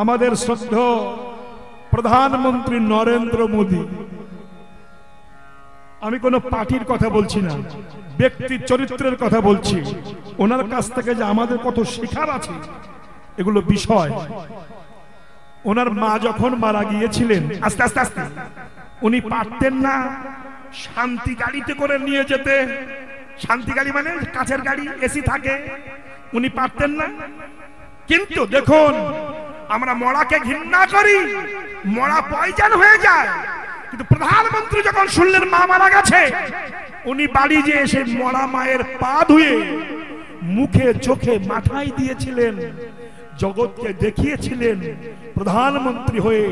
আমাদের শ্রদ্ধ প্রধানমন্ত্রী নরেন্দ্র মোদী। আমি কোনো পার্টির কথা বলছি না ব্যক্তি চরিত্রের কথা বলছি। ওনার কাছ থেকে যে আমাদের কত শেখার আছে, এগুলো বিষয়। ওনার মা যখন মারা গিয়েছিলেন, আস্তে আস্তে আস্তে, উনি পারতেন না শান্তি গাড়িতে করে নিয়ে যেতে। শান্তি গাড়ি মানে কাছের গাড়ি, এসি থাকে। উনি পারতেন না। কিন্তু দেখুন আমরা মরাকে ঘৃণা করি, মরা পয়জন হয়ে যায়। কিন্তু প্রধানমন্ত্রী যখন শুনলেন মা মারা গেছে, উনি বাড়ি যে এসে মরা মায়ের পা ধুয়ে মুখে, চোখে মাথায় দিয়েছিলেন, জগৎকে দেখিয়েছিলেন প্রধানমন্ত্রী হয়ে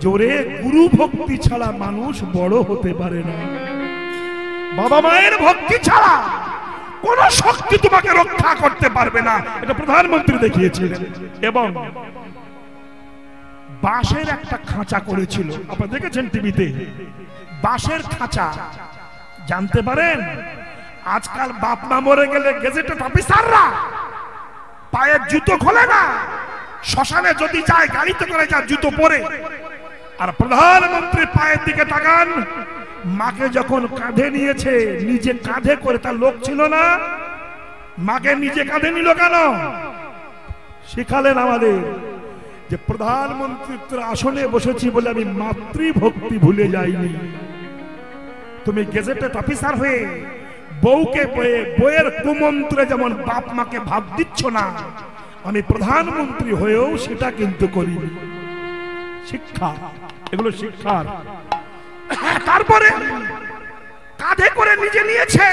জোরে গুরু ভক্তি ছাড়া মানুষ বড় হতে পারে না। বাবা মায়ের ভক্তি ছাড়া কোন শক্তি তোমাকে রক্ষা করতে পারবে না। এটা প্রধানমন্ত্রী দেখিয়েছিলেন। এবং বাঁশের একটা খাঁচা করেছিল। আপনারা দেখেছেন টিভিতে? বাঁশের খাঁচা। জানতে পারেন? আজকাল বাপ মা মরে গেলে গেজেটেড অফিসাররা পায়ের জুতো খোলে না। শ্মশানে যদি যায়, গাড়িতে করে যায়, জুতো পরে। আর প্রধানমন্ত্রী পায়ের দিকে তাকান। মাকে যখন কাঁধে নিয়েছে, নিজে কাঁধে করে তার লোক ছিল না। মাকে নিজে কাঁধে নিল কেন? শিখালেন আমাদের। যে প্রধানমন্ত্রীর আসনে বসেছি বলে আমি মাতৃভক্তি ভুলে যাইনি। তুমি গেজেটেড অফিসার হয়ে বউকে বয়ে বইয়ের কুমন্ত্রে যেমন বাপ মাকে ভাব দিচ্ছ না, আমি প্রধানমন্ত্রী হয়েও সেটা কিন্তু করিনি। শিক্ষা, এগুলো শিক্ষার। তারপরে কাঁধে করে নিজে নিয়েছে,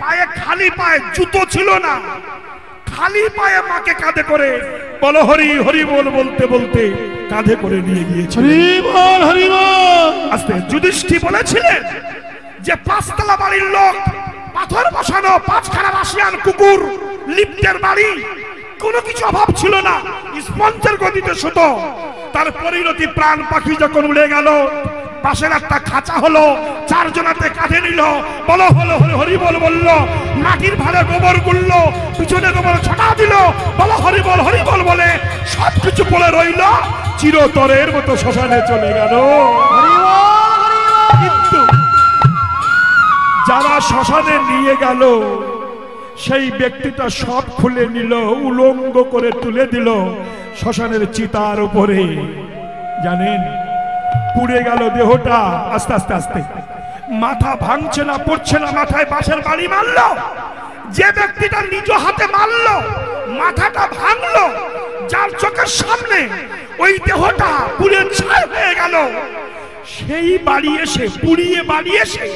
পায়ে খালি পায়ে জুতো ছিল না। খালি পায়ে মাকে কাঁধে করে বলো হরি হরি বল বলতে বলতে কাঁধে করে নিয়ে গিয়েছে আস্তে যুধিষ্ঠি বলেছিলেন যে পাঁচতলা বাড়ির লোক পাথর বসানো পাঁচখানা রাশিয়ান কুকুর লিফটের বাড়ি কোনো কিছু অভাব ছিল না। স্পঞ্জের গতিতে শুধু তার পরিণতি প্রাণ পাখি যখন উড়ে গেল পাশের একটা খাঁচা হলো, চারজনাতে কাঁধে নিল। বলো হলো হরি হরি বল বলল। মাটির ভাড়ে গোবর গুললো, পিছনে গোবর ছটা দিল। বলো, হরি বল হরি বল বলে সব কিছু বলে রইল, চিরতরের মতো শ্মশানে চলে গেল। কিন্তু যারা শ্মশানে নিয়ে গেল, সেই ব্যক্তিটা সব খুলে নিল, উলঙ্গ করে তুলে দিল, শ্মশানের চিতার উপরে। জানেন? পুড়ে গেল দেহটা। আস্তে আস্তে আস্তে। মাথা ভাঙছে না পড়ছে না মাথায় বাঁশের বাড়ি মারলো। যে ব্যক্তিটা নিজ হাতে মারলো মাথাটা ভাঙলো যার চোখের সামনে ওই দেহটা পুড়ে ছাই হয়ে গেল সেই বাড়ি এসে পুড়িয়ে বাড়ি এসে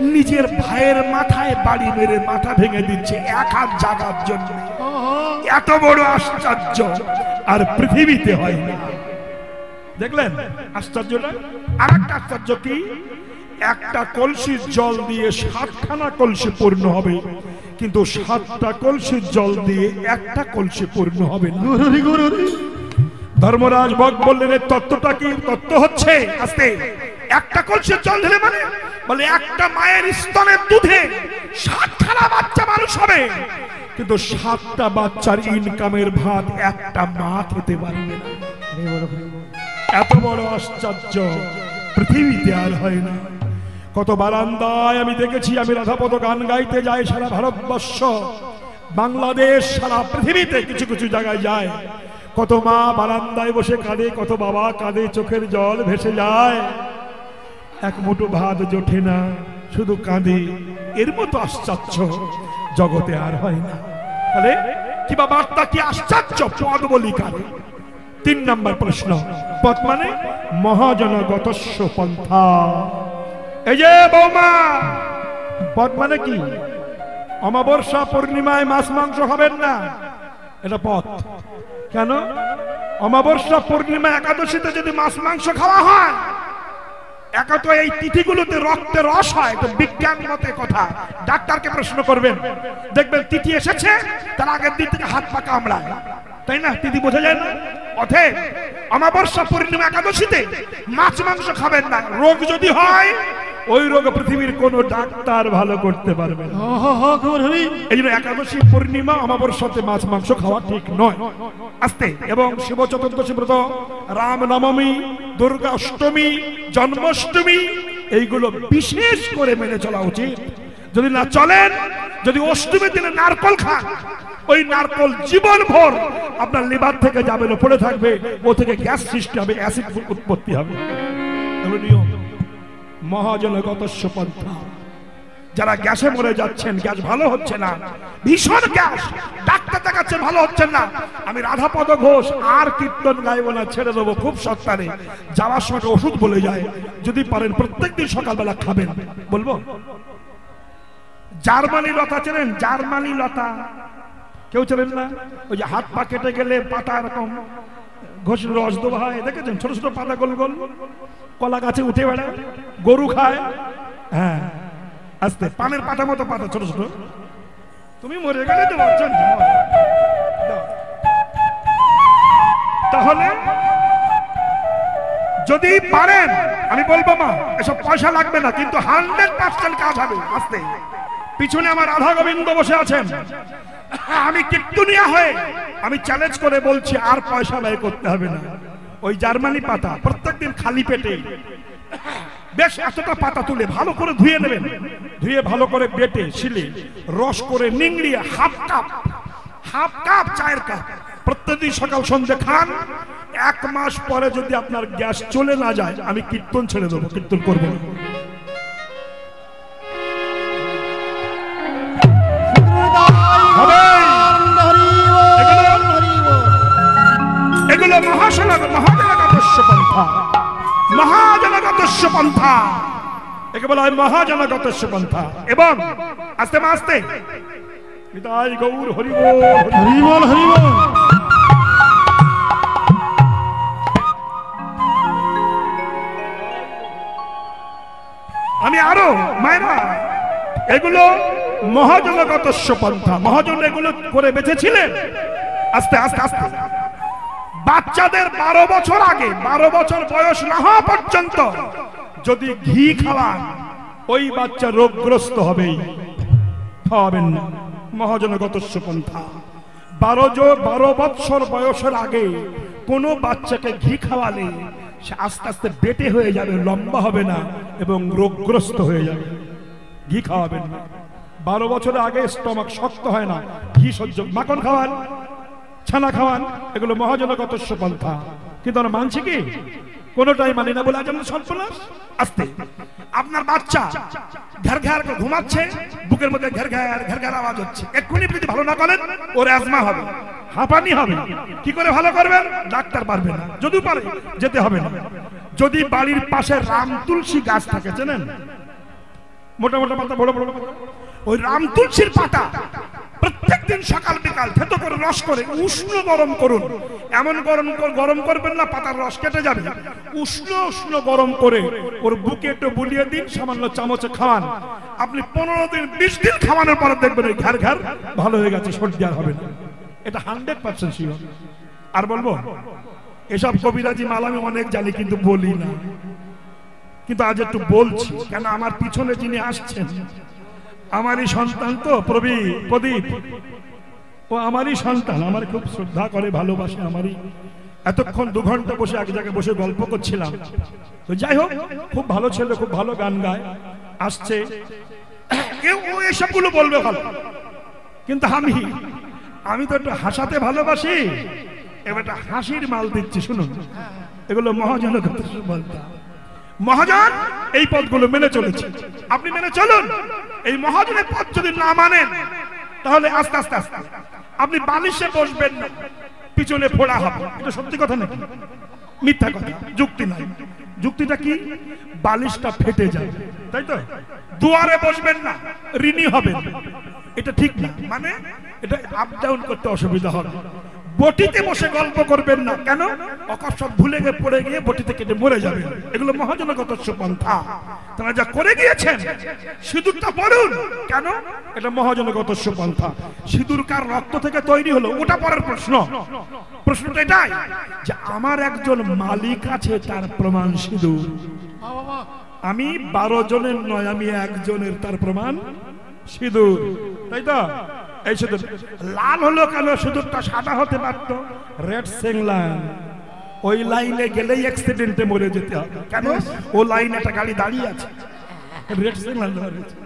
নিজের ভাইয়ের মাথায় বাড়ি মেরে মাথা ভেঙে দিচ্ছে এক হাত জাগার জন্য। এত বড় আশ্চর্য। আর পৃথিবীতে হয় না। দেখলেন? আশ্চর্যটা আর একটা আশ্চর্য কি? একটা কলসির জল দিয়ে সাতখানা কলসি পূর্ণ হবে কিন্তু সাতটা কলসির জল দিয়ে একটা কলসি পূর্ণ হবে ধর্মরাজ বক বললেন এর তত্ত্বটা কি? তত্ত্ব হচ্ছে আস্তে। একটা কলসির জল ঢেলে মানে? বলে একটা মায়ের স্তনের দুধে সাতখানা বাচ্চা মানুষ হবে। কিন্তু সাতটা বাচ্চার ইনকামের ভাত একটা মা খেতে পারবে না। এত বড় আশ্চর্য। পৃথিবীতে আর হয় না। কত বারান্দায় আমি দেখেছি, আমি রাধাপদ গান গাইতে যাই সারা ভারতবর্ষ। বাংলাদেশ, সারা পৃথিবীতে কিছু কিছু জায়গায় যায়। কত মা বারান্দায় বসে কাঁদে, কত বাবা কাঁদে, চোখের জল ভেসে যায়। এক মুঠো ভাত জোটে না, শুধু কাঁদে। এর মতো আশ্চর্য জগতে আর হয় না। তাহলে কিবা বার্তা কি আশ্চর্য? পদ বলি কারে? তিন নম্বর প্রশ্ন, পথ মানে মহাজনগতস্য পন্থা। এই যে বৌমা, পথ মানে কি? অমাবস্যা পূর্ণিমায় মাছ মাংস খাবেন না, এটা পথ। কেন? অমাবস্যা পূর্ণিমা একাদশীতে যদি মাছ মাংস খাওয়া হয়, একা এই তিথিগুলোতে রক্তে রস হয়, তো বিজ্ঞান মতে কথা। ডাক্তারকে প্রশ্ন করবেন, দেখবেন তিথি এসেছে, তার আগের দিন থেকে হাত পা কামড়ায়। তাই না তিথি বোঝা যায় না অথে অমাবস্যা পূর্ণিমা একাদশীতে মাছ মাংস খাবেন না। রোগ যদি হয় ওই রোগ পৃথিবীর কোন ডাক্তার ভালো করতে পারবে না। এই জন্য একাদশী পূর্ণিমা অমাবস্যাতে মাছ মাংস খাওয়া ঠিক নয়। আস্তে এবং শিব চতুর্দশী ব্রত রাম নবমী দুর্গা অষ্টমী জন্মাষ্টমী এইগুলো বিশেষ করে মেনে চলা উচিত। যদি না চলেন যদি অষ্টমীর দিনে নারকল খান ওই নারকল জীবন ভর আপনার লিভার থেকে যাবে না, পড়ে থাকবে। ও থেকে গ্যাস সৃষ্টি হবে, অ্যাসিড উৎপত্তি হবে। মহাজনগত পন্থা যারা গ্যাসে মরে যাচ্ছেন, গ্যাস ভালো হচ্ছে না। ভীষণ গ্যাস, ডাক্তার দেখাচ্ছে ভালো হচ্ছে না। আমি রাধাপদ ঘোষ আর কীর্তন গাইব না, ছেড়ে দেবো খুব সত্তারে। যাওয়ার সময় ওষুধ বলে যায়, যদি পারেন প্রত্যেকদিন সকালবেলা খাবেন। বলব? জার্মানি লতা চেনেন? জার্মানি লতা। কেউ চেনেন না? ওই যে হাত পা কেটে গেলে পাতা এরকম ঘষে রস দেওয়া দেখেছেন? ছোট ছোট পাতা গোল গোল। কলা গাছে উঠে বেড়ায়, গরু খায়। হ্যাঁ আস্তে। পানের পাতা মতো পাতা, ছোট ছোট। তুমি মরে গেলে তো অর্জন তাহলে যদি পারেন, আমি বলব মা, এসব পয়সা লাগবে না, কিন্তু হান্ড্রেড পার্সেন্ট কাজ হবে। আস্তে। পিছনে আমার রাধা গোবিন্দ বসে আছেন। আমি কীর্তনিয়া হয়ে আমি চ্যালেঞ্জ করে বলছি, আর পয়সা ব্যয় করতে হবে না। ওই জার্মানি পাতা প্রত্যেকদিন খালি পেটে বেশ, এতটা পাতা তুলে ভালো করে ধুয়ে নেবেন। ধুয়ে ভালো করে বেটে, শিলে রস করে নিংড়িয়ে হাফ কাপ হাফ কাপ চায়ের কাপ প্রত্যেকদিন সকাল সন্ধ্যে খান। এক মাস পরে যদি আপনার গ্যাস চলে না যায়, আমি কীর্তন ছেড়ে দেবো, কীর্তন করব না। এগুলো মহাসনক পন্থা মহাজনগতস্য পন্থা একে বলা হয় মহাজনগতস্য পন্থা এবং আস্তে আস্তে। বিদায় গৌর হরি বল, হরি বল। হরিবল হরিবল। আমি আরও মায়েরা এগুলো মহাজনগত পন্থা মহাজন এগুলো করে বেঁচেছিলেন। আস্তে আস্তে আস্তে। বাচ্চাদের বারো বছর আগে, বারো বছর বয়স না হওয়া পর্যন্ত যদি ঘি খাওয়ান ওই বাচ্চা রোগগ্রস্ত হবেই। খাওয়াবেন না। মহাজনগত পন্থা। বারো জো- বারো বৎসর বয়সের আগে কোনো বাচ্চাকে ঘি খাওয়ালে সে আস্তে আস্তে বেটে হয়ে যাবে, লম্বা হবে না এবং রোগগ্রস্ত হয়ে যাবে। ঘি খাওয়াবেন না। বারো বছরের আগে স্টমাক শক্ত হয় না, ঘি সহ্য মাখন খাওয়ান। ছানা খাওয়ান, এগুলো মহাজনগত পন্থা কিন্তু আমরা মানছি কি? কোনোটাই মানি না বলে আজ আমরা সর্বনাশ। আসতে। আপনার বাচ্চা ঘর ঘর ঘুমাচ্ছে, বুকের মধ্যে ঘর ঘর ঘর ঘর আওয়াজ হচ্ছে। এক্ষুনি যদি ভালো না করেন, ওর অ্যাজমা হবে। হাঁপানি হবে। কি করে ভালো করবেন? ডাক্তার পারবে না। যদিও পারে, যেতে হবে না। যদি বাড়ির পাশে রাম তুলসী গাছ থাকে জানেন মোটা মোটা পাতা, বড় বড় ওই রাম তুলসীর পাতা প্রত্যেকদিন সকাল বিকাল থেতো করে রস করে, উষ্ণ গরম করুন। এমন গরম গরম করবেন না, পাতার রস কেটে যাবে। উষ্ণ উষ্ণ গরম করে ওর বুকে একটু বুলিয়ে দিন, সামান্য চামচে খাওয়ান। আপনি পনেরো দিন, বিশ দিন খাওয়ানোর পরে দেখবেন ওই ঘর ঘর ভালো হয়ে গেছে, সর্দি আর হবে না। এটা হান্ড্রেড পার্সেন্ট শিওর। আর বলব, এসব কবিরাজি মাল আমি অনেক জানি, কিন্তু বলি না। কিন্তু আজ একটু বলছি, কেন আমার পিছনে যিনি আসছেন আমারই সন্তান তো, প্রবীর, প্রদীপ। ও আমারই সন্তান, আমার খুব শ্রদ্ধা করে, ভালোবাসে আমারই। এতক্ষণ দু ঘণ্টা বসে এক জায়গায় বসে গল্প করছিলাম। তো যাই হোক, খুব ভালো ছেলে, খুব ভালো গান গায়, আসছে। কেউ ও এসবগুলো বলবে ভালো। কিন্তু আমি আমি তো একটু হাসাতে ভালোবাসি। এবার হাসির মাল দিচ্ছি, শুনুন। এগুলো মহাজনগত বলতে মহাজন, এই পদগুলো মেনে চলেছে। আপনি মেনে চলুন। এই মহাজনের পদ যদি না মানেন, তাহলে আস্তে আস্তে আস্তে। আপনি বালিশে বসবেন না, পিছনে ফোড়া হবে। এটা সত্যি কথা নাকি? মিথ্যা কথা, যুক্তি নাই। যুক্তিটা কি? বালিশটা ফেটে যায়। তাই তো? দুয়ারে বসবেন না, ঋণী হবেন। এটা ঠিক না। মানে? এটা আপ ডাউন করতে অসুবিধা হবে। বটিতে বসে গল্প করবেন না। কেন? অকস্মাৎ ভুলে গিয়ে পড়ে গিয়ে বটিতে কেটে মরে যাবে এগুলো মহাজনগত পন্থা তারা যা করে গিয়েছেন, সিঁদুরটা পড়ুন। কেন? এটা মহাজনগত পন্থা সিঁদুর কার রক্ত থেকে তৈরি হলো? ওটা পরের প্রশ্ন। প্রশ্নটা এটাই যে আমার একজন মালিক আছে, তার প্রমাণ সিঁদুর। আমি বারো জনের নয়, আমি একজনের, তার প্রমাণ সিঁদুর। তাই তো? এই সিঁদুর লাল হলো কেন? সিঁদুরটা সাদা হতে পারতো। রেড সেংলান ওই লাইনে গেলেই অ্যাক্সিডেন্টে মরে যেতে হবে। কেন? ও লাইনে একটা গাড়ি দাঁড়িয়ে আছে। রেড সেংলান ধরেছে।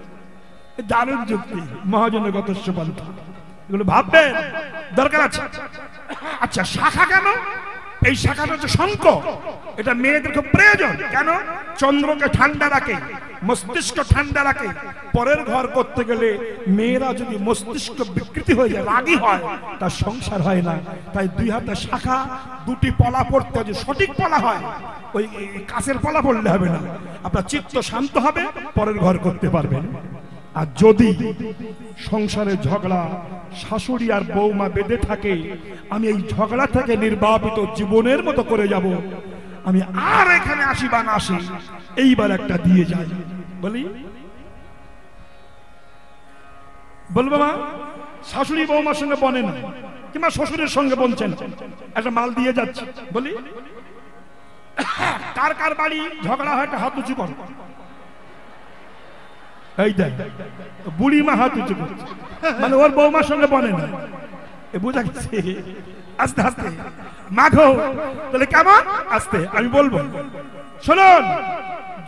দারুণ যুক্তি। মহাজনের গত সুপন্থা এগুলো ভাববেন? দরকার আছে। আচ্ছা শাখা কেন? এই শাখাটা হচ্ছে শঙ্খ। এটা মেয়েদের খুব প্রয়োজন। কেন? চন্দ্রকে ঠান্ডা রাখে, মস্তিষ্ক ঠান্ডা রাখে। পরের ঘর করতে গেলে মেয়েরা যদি মস্তিষ্ক বিকৃতি হয়ে যায়, রাগী হয়, তার সংসার হয় না। তাই দুই হাতে শাখা, দুটি পলা পড়তে যদি সঠিক পলা হয়, ওই কাছের পলা পড়লে হবে না। আপনার চিত্ত শান্ত হবে, পরের ঘর করতে পারবেন। আর যদি সংসারে ঝগড়া, শাশুড়ি আর বৌমা বেঁধে থাকে, আমি এই ঝগড়া থেকে নির্বাপিত জীবনের মতো করে যাব। আমি আর এখানে আসি বা না আসি, এইবার একটা দিয়ে যাই। বলি? বলব মা শাশুড়ি বৌমার সঙ্গে বনে না, কিংবা শ্বশুরের সঙ্গে বলছেন একটা মাল দিয়ে যাচ্ছে। বলি? কার কার বাড়ি ঝগড়া হয়, একটা হাত উঁচু করো। এই দেখ, বুড়ি মা হাত উঁচু করছে। মানে ওর বৌমার সঙ্গে বনে না এ বোঝা গেছে, আস্তে আস্তে। মাঘো তাহলে কেমন? আস্তে, আমি বলব। শুনুন,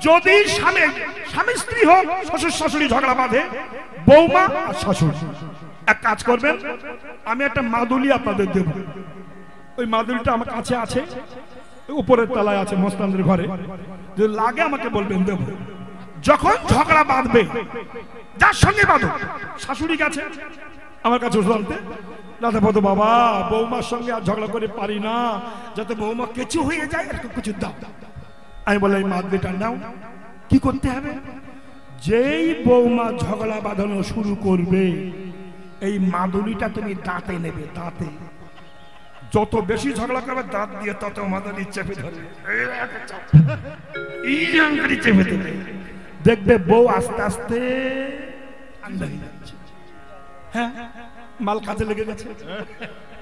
যদি স্বামী স্বামী স্ত্রী হোক, শ্বশুর শাশুড়ি ঝগড়া বাঁধে, বৌমা আর শ্বশুর। এক কাজ করবেন, আমি একটা মাদুলি আপনাদের দেব। ওই মাদুলিটা আমার কাছে আছে, উপরের তলায় আছে মোস্তানদের ঘরে। যদি লাগে আমাকে বলবেন, দেব। যখন ঝগড়া বাঁধবে, যার সঙ্গে বাঁধো, শাশুড়ি গেছে। আমার কাছে শুনতে বলো বাবা, বৌমার সঙ্গে আর ঝগড়া করে পারি না। যাতে বৌমা কেঁচু হয়ে যায় একটু কিছু দাও। আমি বললাম, এই মাদুলিটা নাও, কি করতে হবে? যেই বৌমা ঝগড়া বাঁধানো শুরু করবে, এই মাদুলিটা তুমি দাঁতে নেবে, দাঁতে। যত বেশি ঝগড়া করবে, দাঁত দিয়ে তত মাদুলি চেপে ধরবে। চেপে দেবে দেখবে বউ আস্তে আস্তে ঠান্ডা হয়ে হ্যাঁ মাল কাজে লেগে গেছে।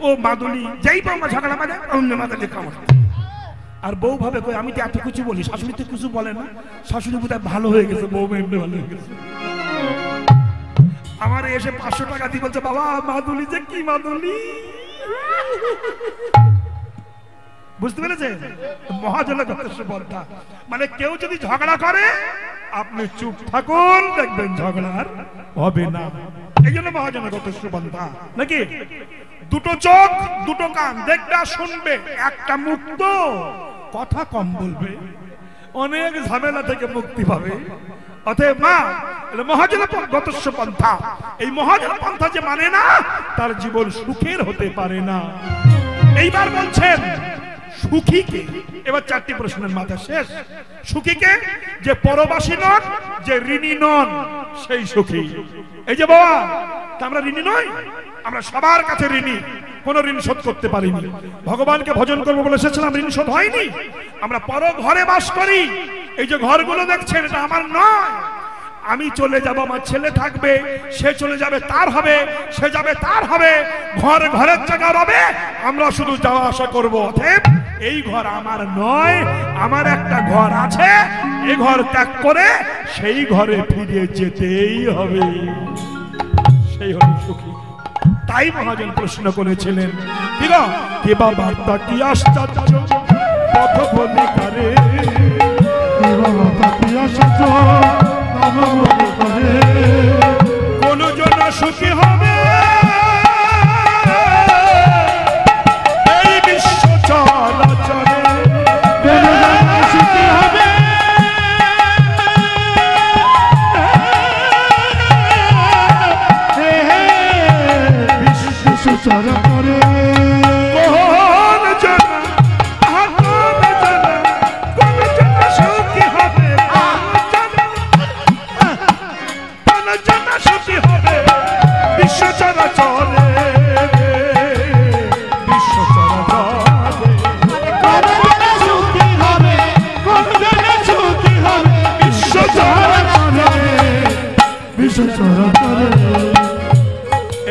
ও মাদুলি, যেই বৌমা ঝগড়া বাঁধে, অন্য মাদুলি কামড় আর বউ ভাবে, কই, আমি তো এত কিছু বলি, শাশুড়ি তো কিছু বলে না। শাশুড়ি বোধহয় ভালো হয়ে গেছে, বউ এমনি ভালো হয়ে গেছে। আমার এসে পাঁচশো টাকা দিয়ে বলছে, বাবা, মাদুলি যে কি মাদুলি। বুঝতে পেরেছে মহাজনের যথেষ্ট বলটা মানে কেউ যদি ঝগড়া করে, আপনি চুপ থাকুন, দেখবেন ঝগড়ার হবে না। এই জন্য মহাজনের যথেষ্ট বলতা নাকি? দুটো চোখ, দুটো কান, দেখবে শুনবে। একটা মুক্ত, কথা কম বলবে। অনেক ঝামেলা থেকে মুক্তি পাবে। অতএব মা মহাজন গতস্ব এই মহাজন যে মানে না, তার জীবন সুখের হতে পারে না। এইবার বলছেন সুখীকে? এবার চারটি প্রশ্নের মাথা শেষ। সুখীকে? যে পরবাসী নন, যে ঋণী নন, সেই সুখী। এই যে বাবা আমরা ঋণী নই, আমরা সবার কাছে ঋণী। কোন ঋণ শোধ করতে পারিনি। ভগবানকে ভজন করব বলে এসেছিলাম, ঋণ শোধ হয়নি। আমরা পর ঘরে বাস করি। এই যে ঘরগুলো দেখছেন, এটা আমার নয়। আমি চলে যাব, আমার ছেলে থাকবে, সে চলে যাবে, তার হবে, সে যাবে, তার হবে। ঘর ঘরের জায়গা হবে আমরা শুধু যাওয়া আসা করব, অতএব এই ঘর আমার নয় আমার একটা ঘর আছে। এ ঘর ত্যাগ করে সেই ঘরে ফিরে যেতেই হবে। সেই হল সুখী। তাই মহাজন প্রশ্ন করেছিলেন বার্তা কি আশ্চর্য? পথ কোন জন সুখী হবে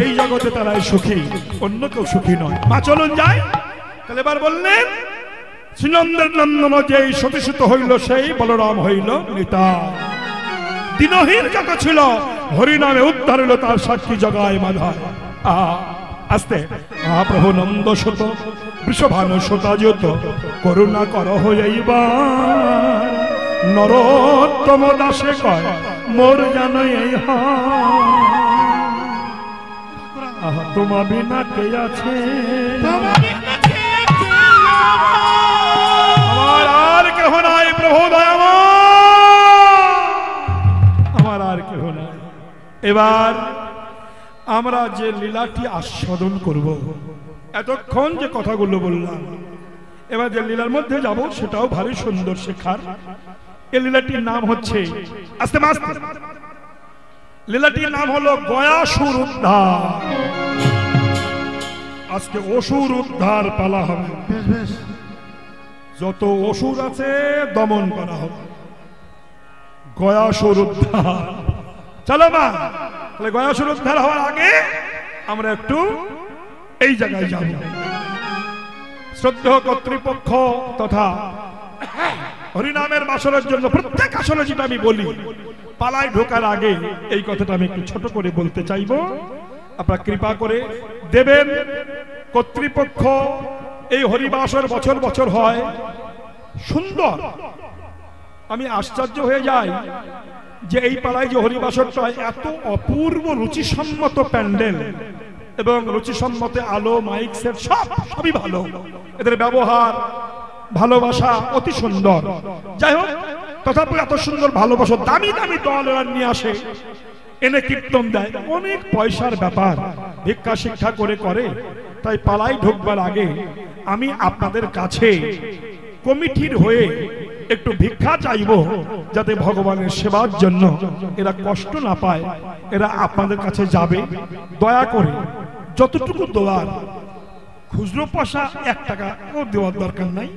এই জগতে তারাই সুখী অন্য কেউ সুখী নয়। মা চলুন যাই। তাহলে এবার বললেন শ্রীনন্দের নন্দন যেই সতীসূত হইল সেই বলরাম হইল নিতা দিনহীন যত ছিল হরিনামে উদ্ধার হইল তার সাক্ষী জগায় মাধায় আহা আস্তে। মহাপ্রভু নন্দ শত বৃষভানু শতাযুত করুণা কর হইবার নরোত্তম দাসে কয় মোর জান হাল। তোমা বিনা কে আছে? আমার আর কেহ নাই প্রভু দয়াময়। এবার আমরা যে লীলাটি আস্বাদন করব এতক্ষণ যে কথাগুলো বললাম এবার যে লীলার মধ্যে যাব সেটাও ভারী সুন্দর শেখার। এই লীলাটির নাম হচ্ছে আস্তে আস্তে লীলাটির নাম হলো গয়াসুর উদ্ধার। আজকে অসুর উদ্ধার পালা হবে। যত অসুর আছে দমন করা হবে। গয়াসুর উদ্ধার। চলো মা। তাহলে গয়াসুর উদ্ধার হওয়ার আগে আমরা একটু এই জায়গায় যাব। শ্রদ্ধ কর্তৃপক্ষ তথা হরিনামের বাসনের জন্য প্রত্যেক আসলে যেটা আমি বলি, পালায় ঢোকার আগে এই কথাটা আমি একটু ছোট করে বলতে চাইব। আপনারা কৃপা করে দেবেন। কর্তৃপক্ষ, এই হরিবাসর বছর বছর হয় সুন্দর। আমি আশ্চর্য হয়ে যাই। যে এই পাড়ায় যে হরিবাসরটা হয়, এত অপূর্ব রুচিসম্মত প্যান্ডেল এবং রুচিসম্মত আলো মাইক সেট সব সবই ভালো। এদের ব্যবহার ভালোবাসা অতি সুন্দর। যাই হোক তথাপি এত সুন্দর ভালোবাসা দামি দামি দল এরা নিয়ে আসে। এনে কীর্তন দেয়। অনেক পয়সার ব্যাপার। ভিক্ষা শিক্ষা করে করে তাই পালাই ঢুকবার আগে আমি আপনাদের কাছে কমিটির হয়ে একটু ভিক্ষা চাইব যাতে ভগবানের সেবার জন্য এরা কষ্ট না পায়, এরা আপনাদের কাছে যাবে। দয়া করে যতটুকু দেওয়ার, খুচরো পয়সা এক টাকা দেওয়ার দরকার নাই।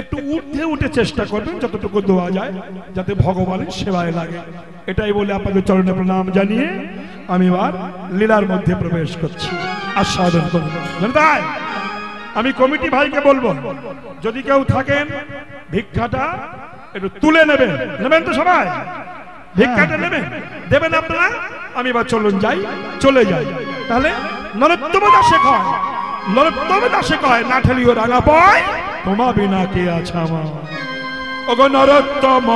একটু উঠে উঠে চেষ্টা করবেন যতটুকু দেওয়া যায়, যাতে ভগবানের সেবায় লাগে। এটাই বলে আপনাদের চরণে প্রণাম জানিয়ে আমি এবার লীলার মধ্যে প্রবেশ করছি। আস্বাদন করব আমি কমিটি ভাইকে বলব, যদি কেউ থাকেন ভিক্ষাটা একটু তুলে নেবেন। নেবেন তো সবাই? ভিক্ষাটা নেবেন। দেবেন আপনারা? আমি বা চলুন যাই, চলে যাই। তাহলে নরোত্তম দাসে কয়, নরোত্তম দাসে কয়, না ঠেলিও রাঙা পয়, তোমা বিনা কে আছে আমার? ওগো নরোত্তম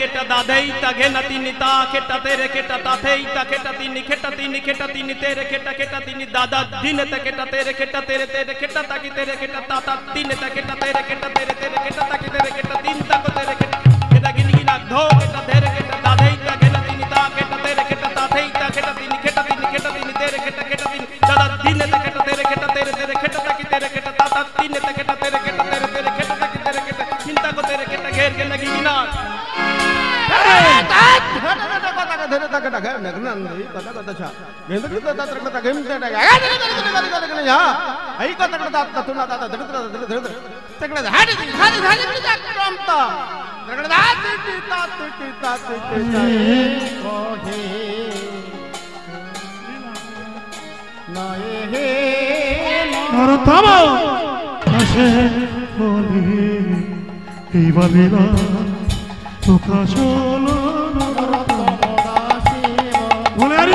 কেটা ধেরে কেটা দাদেই তা ঘেনা তিনি তা কেটা তেরে কেটা তাথেই তা কেটা তিনি কেটা তিনি কেটা তিনি তেরে কেটা কেটা তিনি দাদা দিনে তা কেটা তেরে কেটা তেরে তেরে কেটা তাকি তেরে কেটা তাতা তিনে তা কেটা তেরে কেটা তেরে তেরে কেটা তাকি তেরে কেটা তিন তা কো তেরে কেটা কেটা গিনি গিনা ধো কেটা ধেরে কেটা দাদেই তা ঘেনা তিনি তা কেটা তেরে কেটা তাথেই তা কেটা তিনি কেটা তিনি কেটা তিনি তেরে কেটা কেটা তিনি দাদা দিনে তা কেটা তেরে কেটা তেরে তেরে কাশে বলে এইবার লীলা প্রকাশ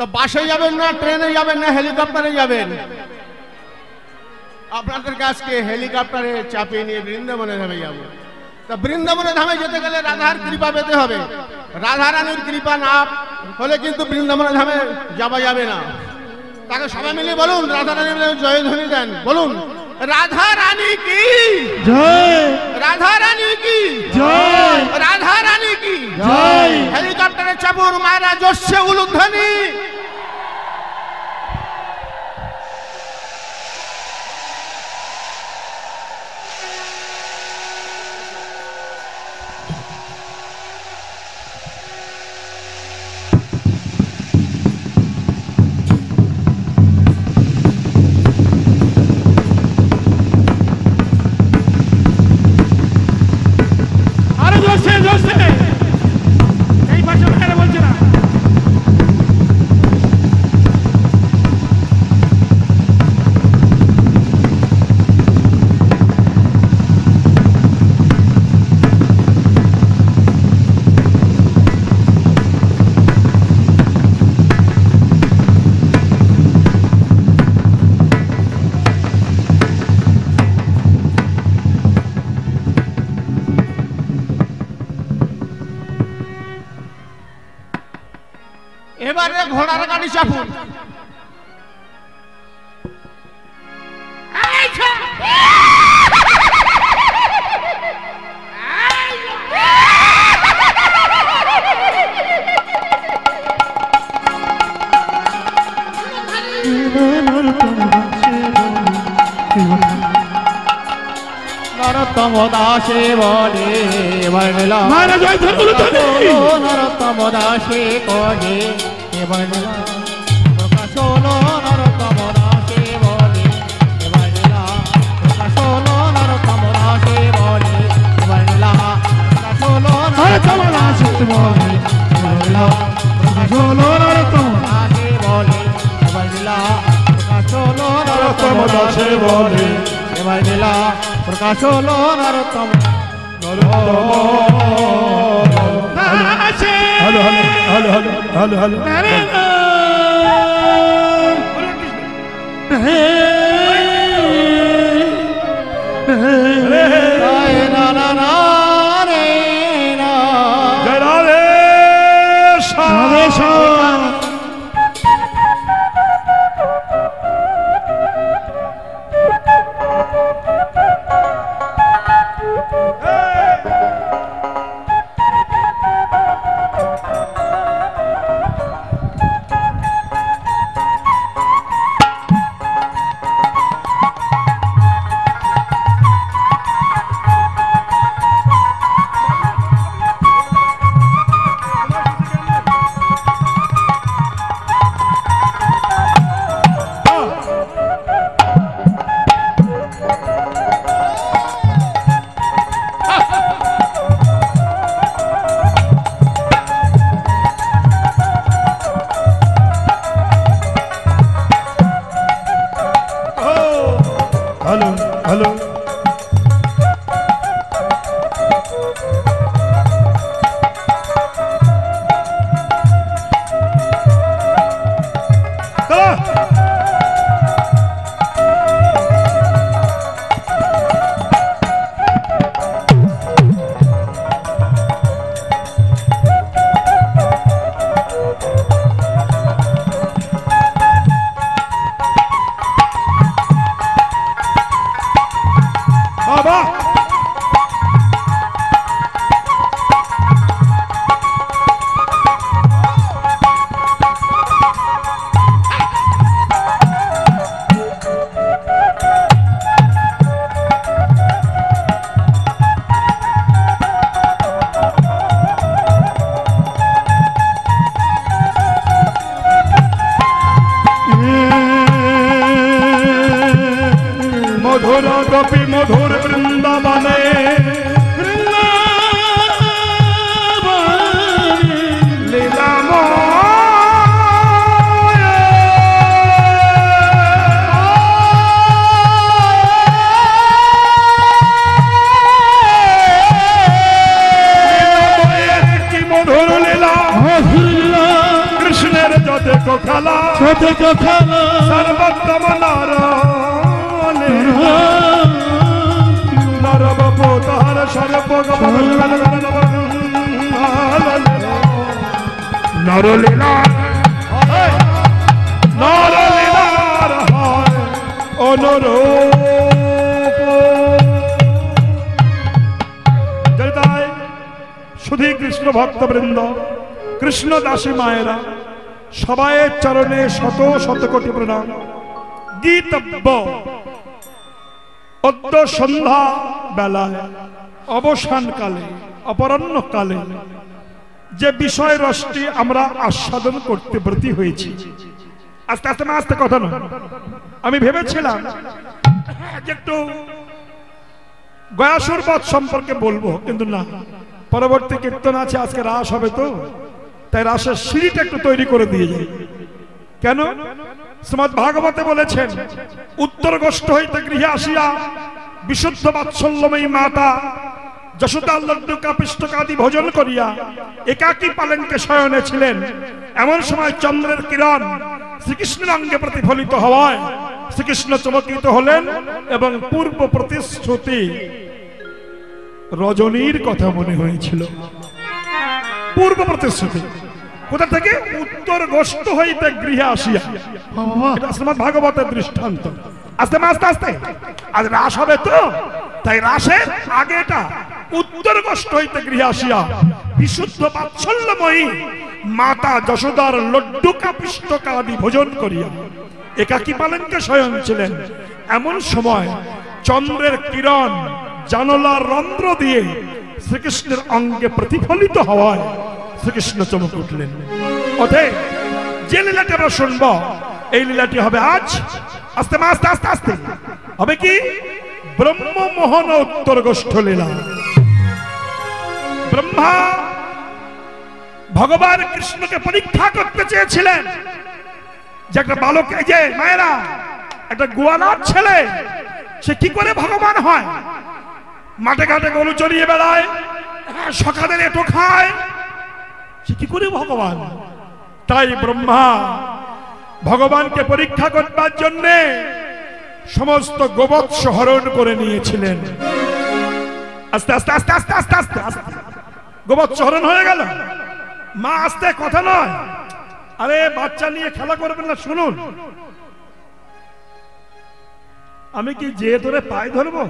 তো বাসে যাবেন না ট্রেনে যাবেন না হেলিকপ্টারে যাবেন। আপনাদের কাছকে হেলিকপ্টারে চাপিয়ে নিয়ে বৃন্দাবনে ধামে যাব। তা বৃন্দাবনে ধামে যেতে গেলে রাধার কৃপা পেতে হবে। রাধা রানীর কৃপা না হলে কিন্তু বৃন্দাবনে ধামে যাওয়া যাবে না। তাকে সবাই মিলে বলুন রাধা রানীর জয়ধ্বনি দেন। বলুন রাধা রানী কি? জয়। রাধা রানী কি? জয়। রাধা রানী কি? জয়। হেলিকপ্টারে চাপুর মায়েরা জস্যে উলুধ্বনি। গাড়ি চাপুন নরোত্তম দাসে বলে বর্ণলা। মায়েরা জয় ধর্ম নরোত্তম দাসে কহে বর্ণলা। তোমার আসতে বলে প্রকাশ হলো নরোত্তম দাসে বলে বর্ণলা প্রকাশ হলো নরোত্তম দাসে বলে বর্ণলা প্রকাশ হলো hello hello hello hello hello বাবা নরলীলা নরলীলার হয়। অনুরূপ শুধু কৃষ্ণ ভক্তবৃন্দ কৃষ্ণ দাসী মায়েরা সবাইয়ের চরণে শত শত কোটি প্রণাম। গীতব্য। অদ্য সন্ধ্যা বেলায় অবসান কালে অপরাহ্ন কালে যে বিষয় রসটি আমরা আস্বাদন করতে ব্রতী হয়েছি। আস্তে আস্তে না আস্তে কথা নয়। আমি ভেবেছিলাম একটু গয়াসুর পথ সম্পর্কে বলব, কিন্তু না। পরবর্তী কীর্তন আছে, আজকে রাস হবে তো। তাই রাসের সিঁড়িটা একটু তৈরি করে দিয়ে যাই। কেন? শ্রীমদ ভাগবতে বলেছেন উত্তর গোষ্ঠ হইতে গৃহে আসিয়া বিশুদ্ধ বাৎসল্যময়ী মাতা যশোদা লড্ডুকা পিষ্টকাদি ভোজন করিয়া একাকী পালনকে শয়নে ছিলেন। এমন সময় চন্দ্রের কিরণ শ্রীকৃষ্ণের অঙ্গে প্রতিফলিত হওয়ায় শ্রীকৃষ্ণ চমকিত হলেন এবং পূর্ব প্রতিশ্রুতি রজনীর কথা মনে হয়েছিল। পূর্ব প্রতিশ্রুতি। কোথা থেকে? উত্তর গোষ্ঠ হইতে গৃহে আসিয়া। শ্রীমদ ভাগবতের দৃষ্টান্ত। আস্তে আস্তে আস্তে। আজ রাস হবে তো? তাই রাসের আগে এটা উত্তর গোষ্ঠ হইতে গৃহে আসিয়া বিশুদ্ধ বাৎসল্যময়ী মাতা যশোদার লড্ডুকা পিষ্টকা আদি ভোজন করিয়া একাকী পালনকে স্বয়ং ছিলেন। এমন সময় চন্দ্রের কিরণ জানলার রন্ধ্র দিয়ে শ্রীকৃষ্ণের অঙ্গে প্রতিফলিত হওয়ায় শ্রীকৃষ্ণ চমক উঠলেন। অতএব যে লীলাটি আমরা শুনব, এই লীলাটি হবে আজ। আস্তে আস্তে আস্তে আস্তে। হবে কি? ব্রহ্মমোহন উত্তর গোষ্ঠ লীলা। ব্রহ্মা, ভগবান কৃষ্ণকে পরীক্ষা করতে চেয়েছিলেন যে একটা বালক, এই যে মায়েরা, একটা গোয়ালার ছেলে, সে কি করে ভগবান হয়? মাঠে ঘাটে গরু চড়িয়ে বেড়ায় সকালের এটো খায়, সে কি করে ভগবান? তাই ব্রহ্মা, ভগবানকে পরীক্ষা করবার জন্যে সমস্ত গোবৎস হরণ করে নিয়েছিলেন। আস্তে আস্তে আস্তে আস্তে আস্তে আস্তে আস্তে। গোবৎস হরণ হয়ে গেল। মা আস্তে কথা নয়। আরে, বাচ্চা নিয়ে খেলা করবেন না, শুনুন। আমি কি যে ধরে পায়ে ধরবো?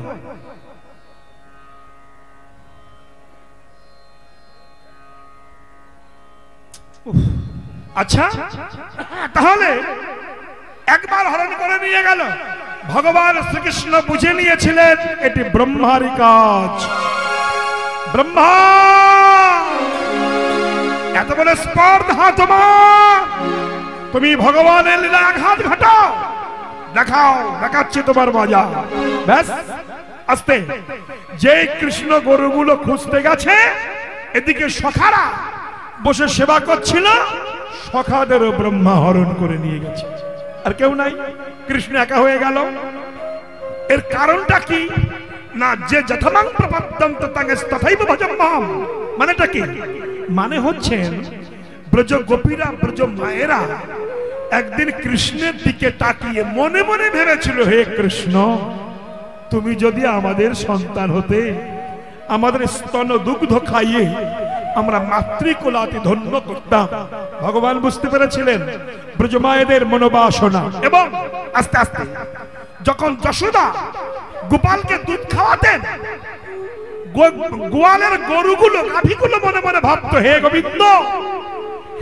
আচ্ছা তাহলে একবার হরণ করে নিয়ে গেল। ভগবান শ্রীকৃষ্ণ বুঝে নিয়েছিলেন, এটি ব্রহ্মারই কাজ। ব্রহ্মা এত বলে স্পর্ধা তোমার। তুমি ভগবানের লীলা আঘাত ঘটাও। দেখাও, দেখাচ্ছি তোমার মজা। ব্যাস, আস্তে। যে কৃষ্ণ গরুগুলো খুঁজতে গেছে, এদিকে সখারা বসে সেবা করছিল, সখাদেরও ব্রহ্মা হরণ করে নিয়ে গেছে। আর কেউ নাই, কৃষ্ণ একা হয়ে গেল। এর কারণটা কি? না, যে যথামাং তাকে তথাইব ভজম্মাম। মানেটা কি? মানে হচ্ছেন ব্রজ গোপীরা, ব্রজ মায়েরা একদিন কৃষ্ণের দিকে তাকিয়ে মনে মনে ভেবেছিল, হে কৃষ্ণ, তুমি যদি আমাদের সন্তান হতে, আমাদের স্তন দুগ্ধ খাইয়ে আমরা মাতৃকুলাতি ধন্য করতাম। ভগবান বুঝতে পেরেছিলেন ব্রজমায়েদের মনোবাসনা। এবং আস্তে আস্তে যখন যশোদা গোপালকে দুধ খাওয়াতেন গোয়ালের গরুগুলো গাভীগুলো মনে মনে ভাবতো হে গোবিন্দ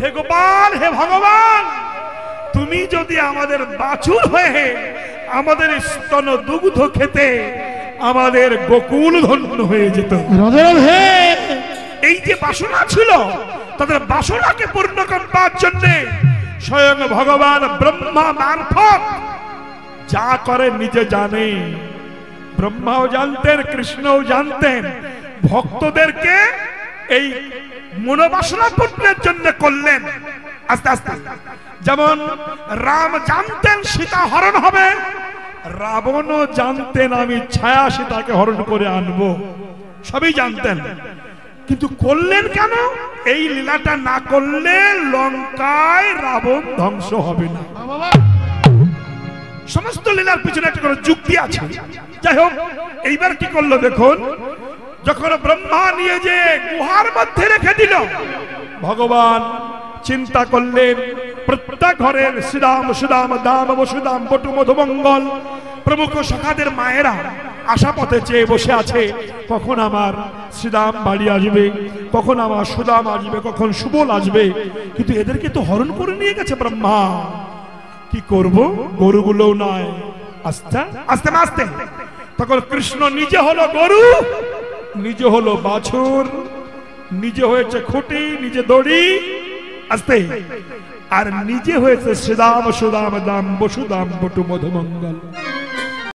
হে গোপাল হে ভগবান তুমি যদি আমাদের বাছুর হয়ে আমাদের স্তন দুগ্ধ খেতে আমাদের গোকুল ধন্য হয়ে যেত। এই যে বাসনা ছিল তাদের বাসনাকে পূর্ণ করবার জন্য স্বয়ং ভগবান ব্রহ্মা মারফত যা করে নিজে জানে। ব্রহ্মাও জানতেন, কৃষ্ণও জানতেন। ভক্তদেরকে এই মনোবাসনা পূর্ণের জন্য করলেন। আস্তে আস্তে। যেমন রাম জানতেন, সীতা হরণ হবে। রাবণও জানতেন, আমি ছায়া সীতাকে হরণ করে আনব। সবই জানতেন। কিন্তু করলেন কেন? এই লীলাটা না করলে লঙ্কায় রাবণ ধ্বংস হবে না। সমস্ত লীলার পিছনে একটা করে যুক্তি আছে। যাই হোক, এইবার কি করল দেখুন, যখন ব্রহ্মা নিয়ে যে গুহার মধ্যে রেখে দিল, ভগবান চিন্তা করলেন, প্রত্যেক ঘরের শ্রীরাম সুদাম, দাম, বসুদাম বটু মধুমঙ্গল প্রমুখ সখাদের মায়েরা আশা পথে চেয়ে বসে আছে, কখন আমার শ্রীরাম বাড়ি আসবে, কখন আমার সুদাম আসবে, কখন সুবল আসবে, কিন্তু এদেরকে তো হরণ করে নিয়ে গেছে ব্রহ্মা। কি করব? গরুগুলোও নয় আস্তে? আস্তে আস্তে। তখন কৃষ্ণ নিজে হলো গরু নিজে হলো বাছুর নিজে হয়েছে খুঁটি নিজে দড়ি। আস্তে। আর নিজে হয়েছে শ্রীদাম সুদাম দাম বসুদাম বটু মধুমঙ্গল।